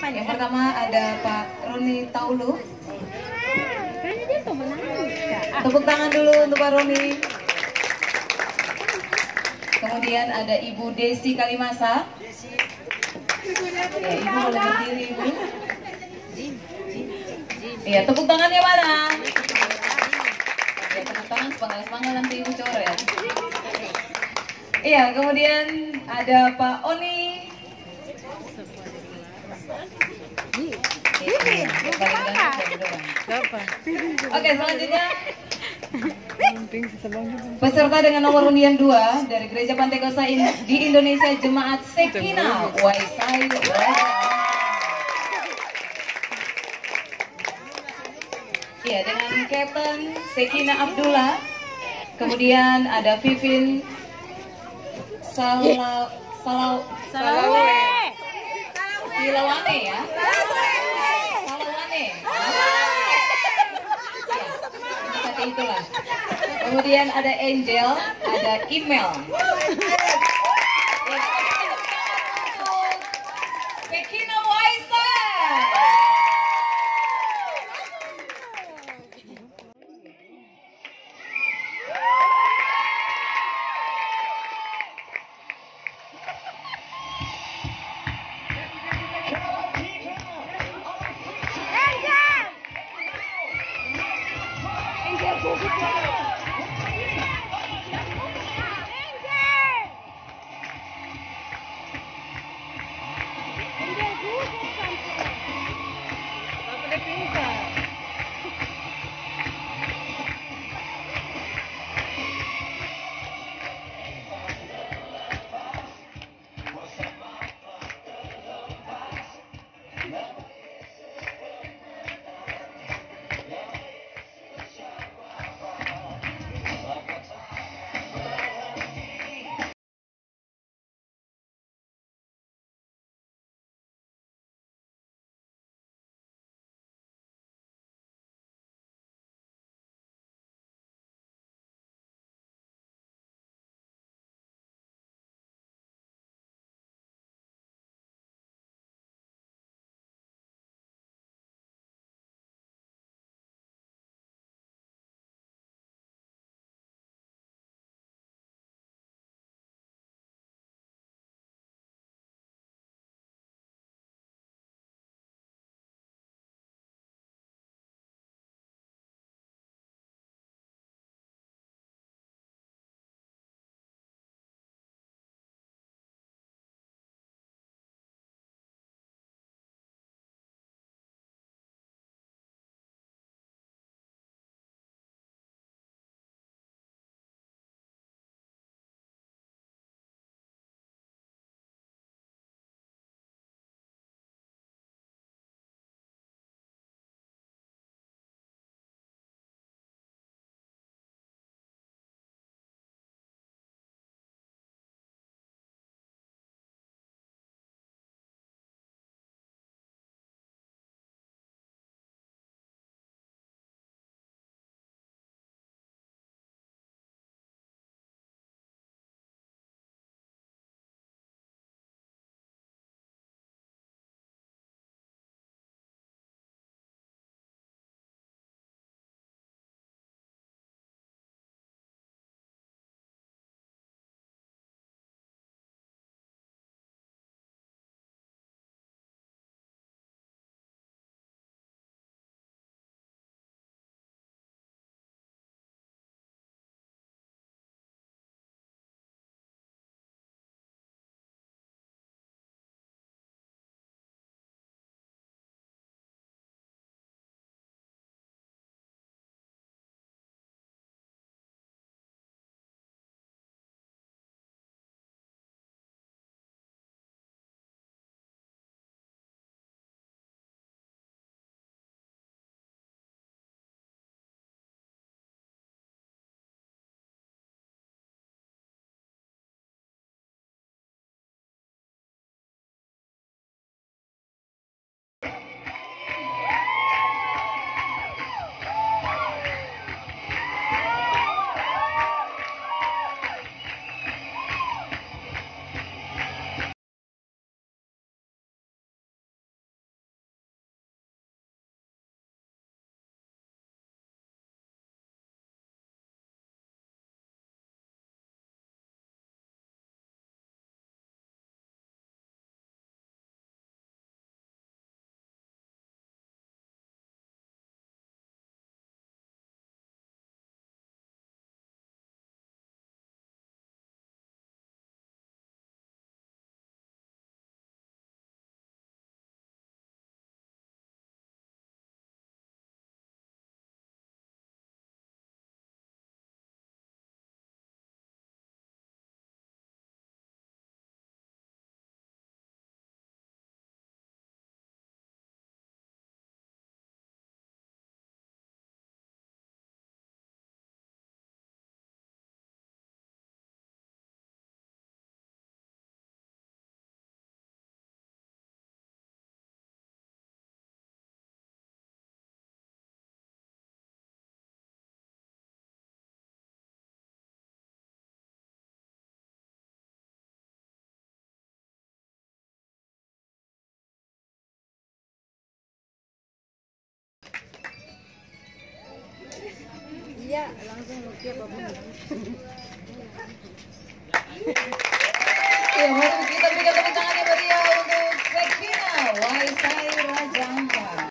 namanya? Yang pertama ada Pak Roni Taulu. Kayaknya dia pemenang. Tepuk tangan dulu untuk Pak Roni. Kemudian ada Ibu Desi Kalimasa. Ya, Ibu boleh berdiri, Ibu. Iya, tepuk tangannya mana? Ya, tepuk tangan semangat-semangat nanti Ibu coret. Iya, kemudian ada Pak Oni. Oke, selanjutnya Peserta dengan nomor undian 2 dari Gereja Pantai Kosta In- di Indonesia Jemaat Sekina Waisai. Iya, dengan Captain Sekina Abdullah. Kemudian ada Vivin Salau Salau Salawe. Silawane ya. Salawane. Itulah. Kemudian ada Angel, ada email. Iya, langsung Nokia bagus. Ya, mari kita berikan tepuk tangan yang